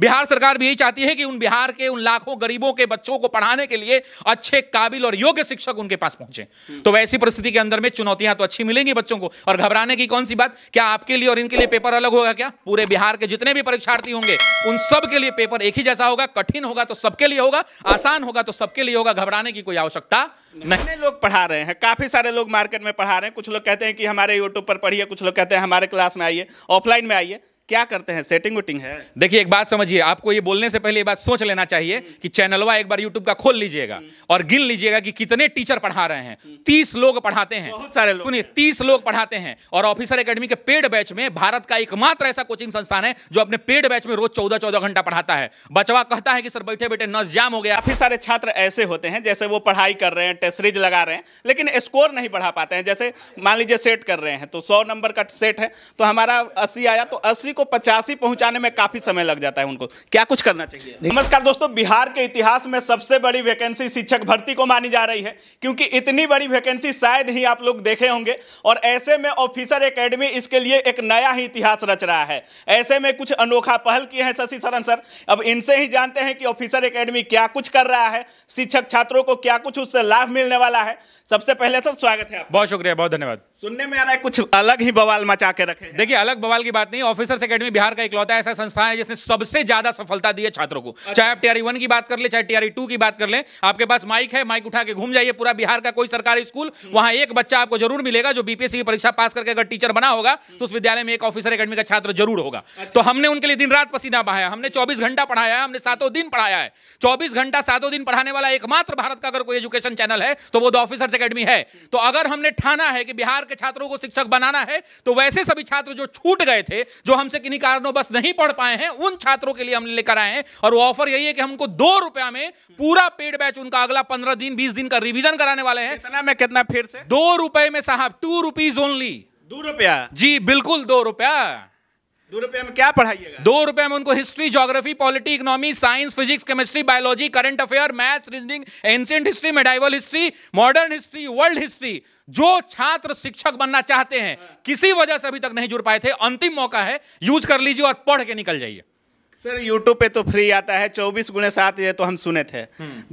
बिहार सरकार भी यही चाहती है कि उन बिहार के, उन लाखों गरीबों के बच्चों को पढ़ाने के लिए अच्छे, काबिल और योग्य शिक्षक उनके पास पहुँचे। तो वैसी परिस्थिति के अंदर में चुनौतियाँ तो अच्छी मिलेंगी बच्चों को। और घबराने की कौन सी बात? क्या आपके लिए और इनके लिए पेपर अलग होगा क्या? पूरे बिहार के जितने भी परीक्षार्थी होंगे, उन सब के लिए पेपर एक ही जैसा होगा, कठिन होगा तो सबके लिए होगा, आसान होगा तो सबके लिए होगा, घबराने की कोई आवश्यकता नहीं। लोग पढ़ा रहे हैं? काफ़ी सारे लोग मार्केट में पढ़ा रहे हैं। कुछ लोग कहते हैं कि हमारे यूट्यूब पर पढ़िए, कुछ लोग कहते हैं हमारे क्लास में आइए, ऑफलाइन में आइए। क्या करते हैं? सेटिंग वेटिंग है। देखिए एक बात समझिए आपको ये बोलने से पहले ये बात सोच लेना चाहिए कि चैनलवा एक बार यूट्यूब का खोल लीजिएगा और गिन लीजिएगा कि कितने टीचर पढ़ा रहे हैं। तीस लोग पढ़ाते हैं। बहुत सारे लोग। सुनिए तीस लोग पढ़ाते हैं और ऑफिसर एकेडमी के पेड बैच में भारत का एकमात्र ऐसा कोचिंग संस्थान है जो अपने पेड बैच में रोज चौदह चौदह घंटा पढ़ाता है। बचवा कहता है कि सर बैठे बैठे नस जाम हो गया। काफ़ी सारे छात्र ऐसे होते हैं जैसे वो पढ़ाई कर रहे हैं टेस्ट सीरीज़ लगा रहे हैं लेकिन स्कोर नहीं बढ़ा पाते हैं। जैसे मान लीजिए सेट कर रहे हैं तो सौ नंबर का सेट है तो हमारा अस्सी आया तो अस्सी को पचासी पहुँचाने में काफ़ी समय लग जाता है उनको। क्या कुछ करना चाहिए? नमस्कार दोस्तों बिहार के इतिहास में सबसे बड़ी वैकेंसी शिक्षक भर्ती को मानी जा रही है क्योंकि इतनी बड़ी वैकेंसी शायद ही आप लोग देखे होंगे और ऐसे में ऑफिसर एकेडमी इसके लिए एक नया ही इतिहास रच रहा है। ऐसे में कुछ अनोखा पहल किए हैं शशि शरण सर। अब इनसे ही जानते हैं कि ऑफिसर एकेडमी क्या कुछ कर रहा है शिक्षक छात्रों को क्या कुछ उससे लाभ मिलने वाला है। सबसे पहले सर स्वागत है बहुत शुक्रिया बहुत धन्यवाद। सुनने में आ रहा है कुछ अलग ही बवाल मचा के रखे देखिए अलग बवाल की बात नहीं ऑफिसर्स एकेडमी बिहार का इकलौता ऐसा संस्थान है जिसने सबसे ज़्यादा सफलता दी है छात्रों को। चाहे आप टीआरई वन की बात कर ले चाहे टीआरई टू की बात कर ले आपके पास माइक है माइक उठा के घूम जाइए पूरा बिहार का कोई सरकारी स्कूल वहाँ एक बच्चा आपको ज़रूर मिलेगा जो बीपीएससी की परीक्षा पास करके अगर टीचर बना होगा तो उस विद्यालय में एक ऑफिसर एकेडमी का छात्र ज़रूर होगा। तो हमने उनके लिए दिन रात पसीना बहाया हमने चौबीस घंटा पढ़ाया है हमने सातों दिन पढ़ाया है। चौबीस घंटा सातों दिन पढ़ाने वाला एकमात्र भारत का अगर कोई एजुकेशन चैनल है तो वो द ऑफिसर्स एकेडमी है। तो अगर हमने ठाना है कि बिहार के छात्रों को शिक्षक बनाना है तो वैसे सभी छात्र जो छूट गए थे जो हमसे किन्हीं कारणों बस नहीं पढ़ पाए हैं उन छात्रों के लिए हम लेकर आए हैं। और वो ऑफ़र यही है कि हमको दो रुपया में पूरा पेड बैच उनका अगला पंद्रह दिन बीस दिन का रिविजन कराने वाले हैं। कितना में कितना फिर से? दो रुपए में साहब टू रुपीज़ ओनली दो रुपया? जी बिल्कुल दो रुपया। दो रुपए में क्या पढ़ाइएगा? दो रुपए में उनको history geography polity economy science physics chemistry biology current affair maths reasoning ancient history medieval history modern history world history जो छात्र शिक्षक बनना चाहते हैं किसी वजह से अभी तक नहीं जुड़ पाए थे अंतिम मौका है यूज़ कर लीजिए और पढ़ के निकल जाइए। सर यूट्यूब पे तो फ्री आता है चौबीस गुणे सात ये तो हम सुने थे।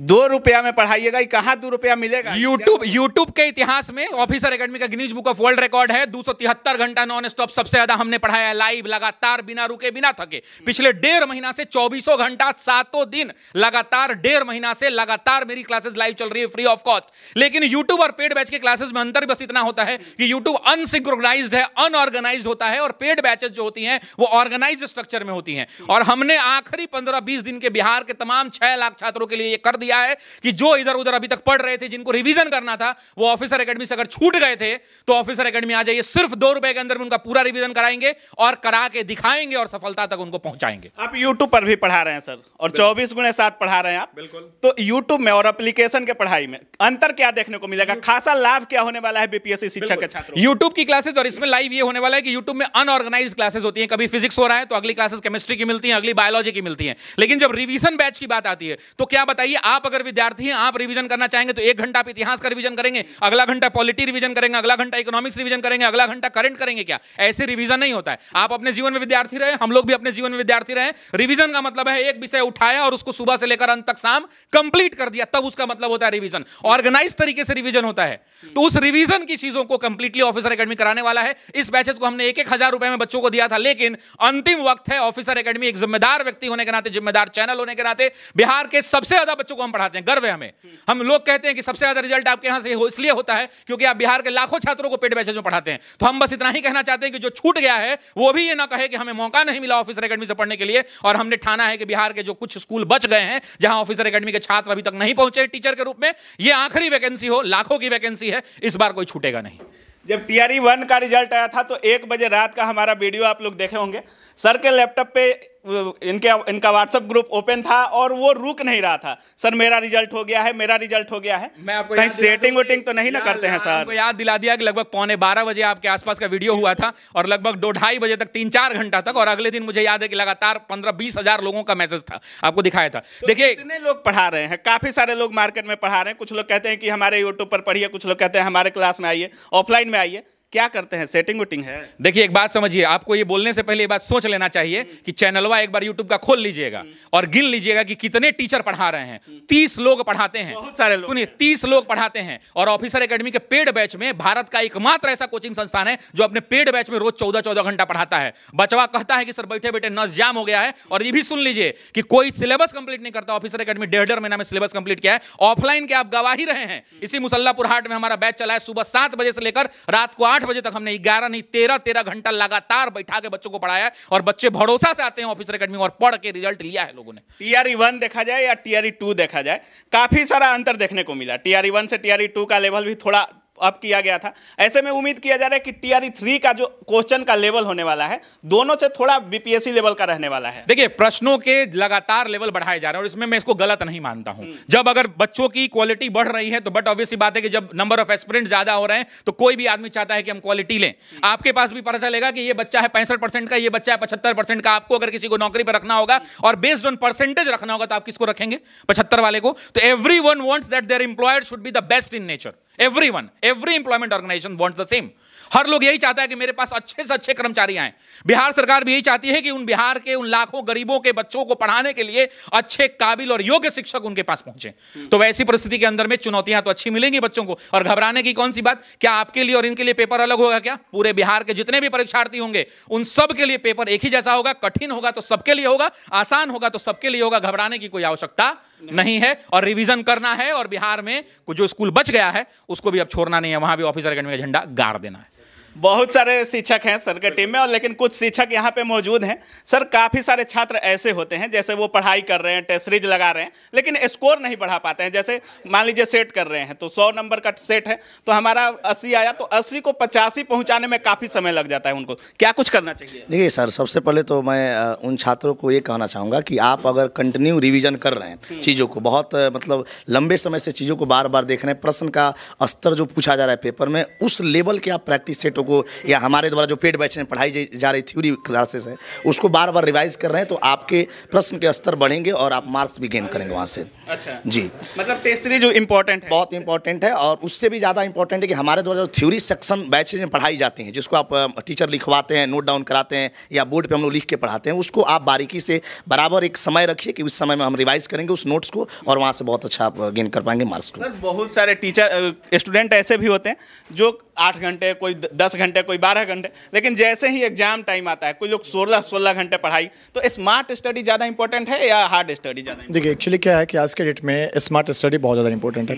दो रुपया में पढ़ाइएगा कहाँ दो रुपया मिलेगा? यूट्यूब यूट्यूब के इतिहास में ऑफिसर एकेडमी का Guinness book of world record है। दो सौ तिहत्तर घंटा नॉन स्टॉप सबसे ज़्यादा हमने पढ़ाया है। लाइव लगातार बिना रुके बिना थके। पिछले डेढ़ महीना से चौबीसों घंटा सातों दिन लगातार डेढ़ महीना से लगातार मेरी क्लासेस लाइव चल रही है फ्री ऑफ़ कॉस्ट लेकिन यूट्यूब और पेड बैच के क्लासेस में अंतर बस इतना होता है कि यूट्यूब अनसिंक्रोनाइज्ड है अनऑर्गेनाइज्ड होता है और पेड बैचेस जो होती हैं वो ऑर्गेनाइज स्ट्रक्चर में होती हैं। और हमने आखिरी पंद्रह बीस दिन के बिहार के तमाम छह लाख छात्रों के लिए ये कर दिया है कि जो इधर उधर अभी तक पढ़ रहे थे जिनको रिवीजन करना था वो ऑफिसर एकेडमी से अगर छूट गए थे तो ऑफिसर एकेडमी आ जाइए। सिर्फ़ दो रुपए के अंदर में उनका पूरा रिवीजन कराएँगे और करा के दिखाएँगे और सफलता तक उनको पहुंचाएँगे। आप यूट्यूब पर भी पढ़ा रहे हैं सर और चौबीस गुणे सात पढ़ा रहे हैं आप। बिल्कुल। तो यूट्यूब में और एप्लीकेशन के पढ़ाई में अंतर क्या देखने को मिलेगा? खासा लाभ क्या होने वाला है बीपीएससी शिक्षक के छात्रों? यूट्यूब की क्लासेस और इसमें लाइव ये होने वाला है कि यूट्यूब में अनऑर्गेनाइज क्लासेस होती है। कभी फिजिक्स हो रहा है तो अगली क्लासेस केमिस्ट्री की मिलती है अगली बायोलॉजी की मिलती हैं। लेकिन जब रिवीजन बैच की बात आती है तो क्या बताइए, आप अगर विद्यार्थी हैं, आप रिवीजन करना चाहेंगे तो एक घंटा आप इतिहास का रिवीजन करेंगे, अगला घंटा पॉलिटी रिवीजन करेंगे, अगला घंटा इकोनॉमिक्स रिवीजन करेंगे, अगला घंटा करंट करेंगे क्या? ऐसे रिवीजन नहीं होता है। आप अपने जीवन में विद्यार्थी रहे, हम लोग भी अपने जीवन में विद्यार्थी रहे। रिवीजन का मतलब है, एक विषय उठाया और उसको सुबह से लेकर अंत तक शाम कंप्लीट कर दिया, तब उसका मतलब होता है रिवीजन ऑर्गेनाइज तरीके से रिवीजन होता है। तो उस रिवीजन की चीज़ों को कंप्लीटली ऑफिसर एकेडमी कराने वाला है। इस बैचेस को हमने एक एक हज़ार रुपए में बच्चों को दिया था, लेकिन अंतिम वक्त है ऑफिसर अकेडमी एक जिम्मेदार व्यक्ति होने के नाते, जिम्मेदार चैनल होने के नाते, बिहार के सबसे ज़्यादा बच्चों को हम पढ़ाते हैं, गर्व है हमें। हम लोग कहते हैं कि सबसे ज़्यादा रिज़ल्ट आपके यहाँ से हो, इसलिए होता है क्योंकि आप बिहार के लाखों छात्रों को पेड बैचेज में पढ़ाते हैं। तो हम बस इतना ही कहना चाहते हैं कि जो छूट गया है, वो भी ये ना कहे कि हमें मौका नहीं मिला ऑफिसर एकेडमी से पढ़ने के लिए और हमने ठाना है कि बिहार के जो कुछ स्कूल बच गए हैं, जहाँ ऑफिसर अकेडमी के छात्र अभी तक नहीं पहुँचे टीचर के रूप में, ये आखिरी वैकेंसी हो, लाखों की वैकेंसी है, इस बार कोई छूटेगा नहीं। जब टीआरई वन का रिज़ल्ट आया था तो एक बजे रात का हमारा वीडियो आप लोग देखे होंगे। सर के लैपटॉप पे इनके इनका व्हाट्सएप ग्रुप ओपन था और वो रुक नहीं रहा था। सर मेरा रिज़ल्ट हो गया है मेरा रिज़ल्ट हो गया है। मैं आपको कहीं सेटिंग वेटिंग तो नहीं ना करते हैं आपको सर। याद दिला दिया कि लगभग पौने बारह बजे आपके आसपास का वीडियो हुआ था और लगभग दो ढाई बजे तक तीन चार घंटा तक और अगले दिन मुझे याद है कि लगातार पंद्रह बीस हज़ार लोगों का मैसेज था आपको दिखाया था। देखिए कितने लोग पढ़ा रहे हैं? काफ़ी सारे लोग मार्केट में पढ़ा रहे हैं। कुछ लोग कहते हैं कि हमारे यूट्यूब पर पढ़िए कुछ लोग कहते हैं हमारे क्लास में आइए ऑफलाइन में आइए। क्या करते हैं? सेटिंग वेटिंग है। देखिए एक बात समझिए आपको ये बोलने से पहले ये बात सोच लेना चाहिए कि चैनलवा एक बार यूट्यूब का खोल लीजिएगा और गिन लीजिएगा कि कितने टीचर पढ़ा रहे हैं। तीस लोग पढ़ाते हैं। बहुत सारे लोग। सुनिए तीस लोग पढ़ाते हैं और ऑफिसर एकेडमी के पेड बैच में भारत का एकमात्र ऐसा कोचिंग संस्थान है जो अपने पेड बैच में रोज चौदह चौदह घंटा पढ़ाता है। बचवा कहता है कि सर बैठे बैठे नस जाम हो गया है। और ये भी सुन लीजिए कि कोई सिलेबस कंप्लीट नहीं करता। ऑफिसर एकेडमी डेढ़ डेढ़ महीना में सिलेबस कंप्लीट किया है। ऑफलाइन के आप गवाही रहे हैं। इसी मुसल्लापुर हाट में हमारा बैच चला है सुबह सात बजे से लेकर रात को आठ बजे तक हमने ग्यारह नहीं, तेरह तेरह घंटा लगातार बैठा के बच्चों को पढ़ाया और बच्चे भरोसा से आते हैं ऑफिसर अकेडमी और पढ़ के रिज़ल्ट लिया है लोगों ने। टीआरई वन देखा जाए या टीआरई टू देखा जाए, काफ़ी सारा अंतर देखने को मिला। टीआरई वन से टीआरई टू का लेवल भी थोड़ा अप किया गया था। ऐसे में उम्मीद किया जा रहा है कि टीआरई थ्री का जो क्वेश्चन का लेवल होने वाला है दोनों से थोड़ा बीपीएससी लेवल का रहने वाला है। देखिए प्रश्नों के लगातार लेवल बढ़ाए जा रहे हैं और इसमें मैं इसको गलत नहीं मानता हूँ। जब अगर बच्चों की क्वालिटी बढ़ रही है तो बट ऑब्वियसली बात है कि जब नंबर ऑफ़ एस्पिरेंट ज़्यादा हो रहे हैं तो कोई भी आदमी चाहता है कि हम क्वालिटी लें। आपके पास भी पता चलेगा कि ये बच्चा है पैंसठ परसेंट का ये बच्चा है पचहत्तर परसेंट का। आपको अगर किसी को नौकरी पर रखना होगा और बेस्ड ऑन परसेंटेज रखना होगा तो आप किसको रखेंगे? पचहत्तर वाले को। तो everyone wants that there employed should be the best in nature everyone every employment organisation wants the same हर लोग यही चाहता है कि मेरे पास अच्छे से अच्छे कर्मचारी आए। बिहार सरकार भी यही चाहती है कि उन बिहार के उन लाखों गरीबों के बच्चों को पढ़ाने के लिए अच्छे, काबिल और योग्य शिक्षक उनके पास पहुँचे। तो वैसी परिस्थिति के अंदर में चुनौतियाँ तो अच्छी मिलेंगी बच्चों को। और घबराने की कौन सी बात? क्या आपके लिए और इनके लिए पेपर अलग होगा क्या? पूरे बिहार के जितने भी परीक्षार्थी होंगे, उन सब के लिए पेपर एक ही जैसा होगा, कठिन होगा तो सबके लिए होगा, आसान होगा तो सबके लिए होगा, घबराने की कोई आवश्यकता नहीं है। और रिविजन करना है और बिहार में जो स्कूल बच गया है, उसको भी अब छोड़ना नहीं है, वहाँ भी ऑफिसर अकेडमी का झंडा गाड़ देना है। बहुत सारे शिक्षक हैं सर के टीम में और लेकिन कुछ शिक्षक यहाँ पे मौजूद हैं। सर काफ़ी सारे छात्र ऐसे होते हैं जैसे वो पढ़ाई कर रहे हैं टेस्ट सीरीज़ लगा रहे हैं लेकिन स्कोर नहीं बढ़ा पाते हैं। जैसे मान लीजिए सेट कर रहे हैं तो सौ नंबर का सेट है तो हमारा अस्सी आया तो अस्सी को पचासी पहुँचाने में काफ़ी समय लग जाता है उनको। क्या कुछ करना चाहिए? देखिए सर सबसे पहले तो मैं उन छात्रों को ये कहना चाहूँगा कि आप अगर कंटिन्यू रिविज़न कर रहे हैं चीज़ों को बहुत मतलब लंबे समय से चीज़ों को बार बार देख रहे हैं प्रश्न का स्तर जो पूछा जा रहा है पेपर में उस लेवल के आप प्रैक्टिस सेटों को या हमारे द्वारा जो पेड बैच में पढ़ाई जा- रही थ्योरी क्लासेस है उसको बार बार रिवाइज कर रहे हैं तो आपके प्रश्न के स्तर बढ़ेंगे और आप मार्क्स भी गेन करेंगे वहाँ से। अच्छा। जी। मतलब टेस्ट सीरीज़ जो इम्पोर्टेंट है। बहुत इंपॉर्टेंट है और उससे भी ज़्यादा इंपॉर्टेंट है कि हमारे द्वारा जो थ्योरी सेक्शन बैचेज में पढ़ाई जाती हैं जिसको आप टीचर लिखवाते हैं नोट डाउन कराते हैं या बोर्ड पर हम लोग लिख के पढ़ाते हैं उसको आप बारीकी से बराबर एक समय रखिए कि उस समय में हम रिवाइज करेंगे उस नोट्स को और वहाँ से बहुत अच्छा आप गेन कर पाएँगे मार्क्स को। सर बहुत सारे टीचर स्टूडेंट ऐसे भी होते हैं जो आठ घंटे, कोई दस घंटे, कोई बारह घंटे। लेकिन जैसे ही एग्ज़ाम टाइम आता है, कोई लोग सोलह सोलह घंटे पढ़ाई तो स्मार्ट स्टडी ज़्यादा इंपॉर्टेंट है या हार्ड स्टडी ज़्यादा देखिए एक्चुअली क्या है कि आज के डेट में स्मार्ट स्टडी बहुत ज़्यादा इंपॉर्टेंट है।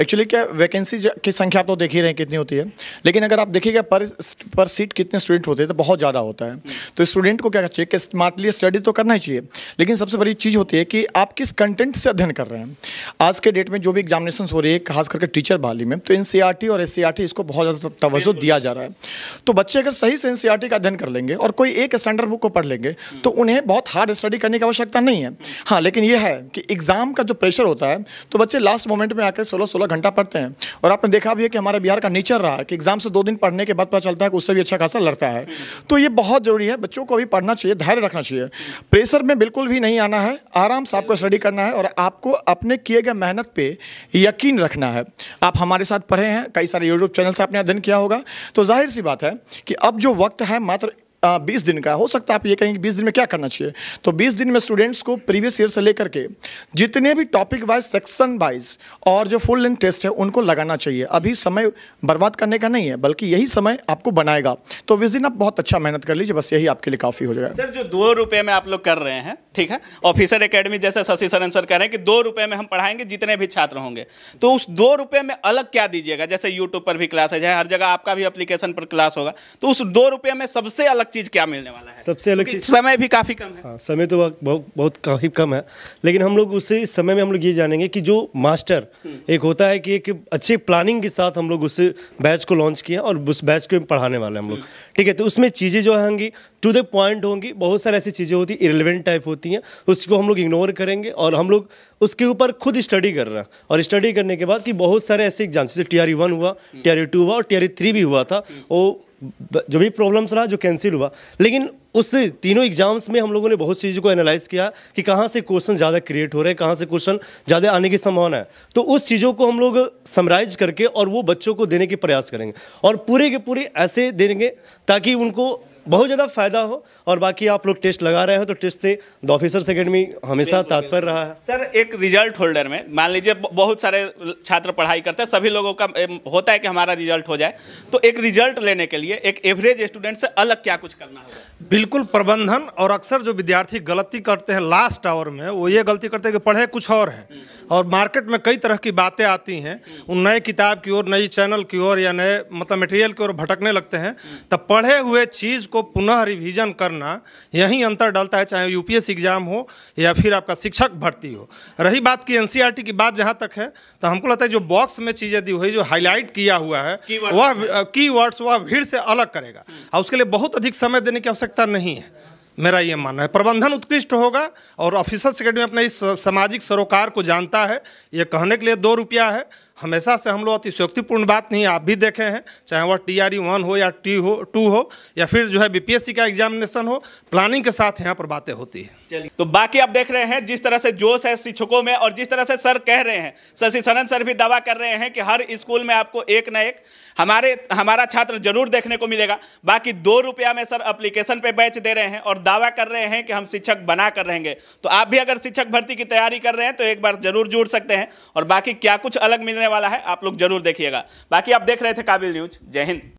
एक्चुअली क्या वैकेंसी की संख्या तो देख ही रहे हैं कितनी होती है। लेकिन अगर आप देखिएगा पर पर सीट कितने स्टूडेंट होते हैं तो बहुत ज़्यादा होता है। तो स्टूडेंट को क्या चाहिए कि स्मार्टली स्टडी तो करना ही चाहिए। लेकिन सबसे बड़ी चीज़ होती है कि आप किस कंटेंट से अध्ययन कर रहे हैं। आज के डेट में जो भी एग्जामिनेशन हो रही है खास करके टीचर बहाली में तो एन और एससीआरटी इसको बहुत ज़्यादा तवज्जो दिया जा रहा है। तो बच्चे अगर सही से एनसीईआरटी का अध्ययन कर लेंगे और कोई एक स्टैंडर्ड बुक को पढ़ लेंगे तो उन्हें बहुत हार्ड स्टडी करने की आवश्यकता नहीं है। हाँ लेकिन ये है कि एग्ज़ाम का जो प्रेशर होता है तो बच्चे लास्ट मोमेंट में आकर सोलह सोलह घंटा पढ़ते हैं। और आपने देखा भी है कि हमारे बिहार का नेचर रहा है कि एग्ज़ाम से दो दिन पढ़ने के बाद पता चलता है कि उससे भी अच्छा खासा लड़ता है। तो ये बहुत ज़रूरी है बच्चों को अभी पढ़ना चाहिए धैर्य रखना चाहिए। प्रेशर में बिल्कुल भी नहीं आना है आराम से आपको स्टडी करना है और आपको अपने किए गए मेहनत पे यकीन रखना है। आप हमारे साथ पढ़े हैं कई सारे यूट्यूब चैनल से आपने अध्ययन क्या होगा? तो ज़ाहिर सी बात है कि अब जो वक्त है मात्र बीस दिन का, हो सकता है आप ये कहेंगे बीस दिन में क्या करना चाहिए? तो बीस दिन में स्टूडेंट्स को प्रीवियस ईयर से लेकर के जितने भी टॉपिक वाइज सेक्शन वाइज और जो फुल लेंथ टेस्ट है, उनको लगाना चाहिए। अभी समय बर्बाद करने का नहीं है, बल्कि यही समय आपको बनाएगा। तो बीस दिन आप बहुत अच्छा मेहनत कर लीजिए, बस यही आपके लिए काफ़ी हो जाएगा। सर, जो दो रुपए में आप लोग कर रहे हैं, ठीक है? ऑफिसर अकेडमी जैसे शशि सरन सर कह रहे हैं कि दो रुपए में हम पढ़ाएँगे जितने भी छात्र होंगे। तो उस दो रुपए में अलग क्या दीजिएगा? जैसे यूट्यूब पर भी क्लास है चाहे हर जगह आपका भी एप्लीकेशन पर क्लास होगा। तो उस दो रुपए में सबसे अलग चीज़ क्या मिलने वाला है? सबसे अलग चीज- समय भी काफ़ी कम है। हाँ समय तो बहुत बहुत काफ़ी कम है। लेकिन हम लोग उसे इस समय में हम लोग ये जानेंगे कि जो मास्टर एक होता है कि एक अच्छे प्लानिंग के साथ हम लोग उस बैच को लॉन्च किया और उस बैच को पढ़ाने वाले हैं हम लोग। ठीक है तो उसमें चीज़ें जो होंगी टू द पॉइंट होंगी बहुत सारी ऐसी चीज़ें होती हैं इरेलीवेंट टाइप होती हैं उसको हम लोग इग्नोर करेंगे और हम लोग उसके ऊपर खुद स्टडी कर रहे हैं। और स्टडी करने के बाद कि बहुत सारे ऐसे एग्ज़ाम जैसे टी आर वन हुआ टी आर टू हुआ और टी आर थ्री भी हुआ था वो जो भी प्रॉब्लम्स रहा, जो कैंसिल हुआ। लेकिन उस तीनों एग्ज़ाम्स में हम लोगों ने बहुत चीज़ों को एनालाइज किया कि कहाँ से क्वेश्चन ज़्यादा क्रिएट हो रहे हैं, कहाँ से क्वेश्चन ज़्यादा आने की संभावना है। तो उस चीज़ों को हम लोग समराइज करके और वो बच्चों को देने के प्रयास करेंगे। और पूरे के पूरे ऐसे देंगे ताकि उनको बहुत ज़्यादा फ़ायदा हो और बाकी आप लोग टेस्ट लगा रहे हो तो टेस्ट से द ऑफिसर्स अकेडमी हमेशा तात्पर्य रहा है। सर एक रिज़ल्ट होल्डर में मान लीजिए बहुत सारे छात्र पढ़ाई करते हैं सभी लोगों का होता है कि हमारा रिज़ल्ट हो जाए। तो एक रिज़ल्ट लेने के लिए एक एवरेज स्टूडेंट से अलग क्या कुछ करना होगा? बिल्कुल प्रबंधन और अक्सर जो विद्यार्थी गलती करते हैं लास्ट आवर में वो ये गलती करते हैं कि पढ़े कुछ और हैं। और मार्केट में कई तरह की बातें आती हैं उन नए किताब की ओर नई चैनल की ओर या नए मतलब मटेरियल की ओर भटकने लगते हैं। तब पढ़े हुए चीज़ को पुनः रिवीजन करना यही अंतर डालता है चाहे यूपीएससी एग्ज़ाम हो या फिर आपका शिक्षक भर्ती हो। रही बात की एनसीईआरटी की बात जहाँ तक है तो हमको लगता है जो बॉक्स में चीज़ें दी हुई जो हाईलाइट किया हुआ है वह की वर्ड्स वह भीड़ से अलग करेगा। और उसके लिए बहुत अधिक समय देने की आवश्यकता नहीं है मेरा ये मानना है। प्रबंधन उत्कृष्ट होगा और ऑफिसर अकेडमी अपने इस सामाजिक सरोकार को जानता है। ये कहने के लिए दो रुपया है हमेशा से हम लोग अतिशयोक्तिपूर्ण बात नहीं आप भी देखे हैं, चाहे वह टी आर वन हो या टी हो टू हो, या फिर जो है बीपीएससी का एग्जामिनेशन हो प्लानिंग के साथ यहाँ पर बातें होती है। चलिए। तो बाकी आप देख रहे हैं जिस तरह से जोश है शिक्षकों में और जिस तरह से सर कह रहे हैं। शशि सनन सर भी दावा कर रहे हैं कि हर स्कूल में आपको एक ना एक हमारे, हमारा छात्र ज़रूर देखने को मिलेगा। बाकी दो रुपया में सर एप्लीकेशन पे बैच दे रहे हैं और दावा कर रहे हैं कि हम शिक्षक बना कर रहेंगे। तो आप भी अगर शिक्षक भर्ती की तैयारी कर रहे हैं तो एक बार ज़रूर जुड़ सकते हैं और बाकी क्या कुछ अलग मिलने वाला है आप लोग ज़रूर देखिएगा। बाकी आप देख रहे थे काबिल न्यूज़। जय हिंद।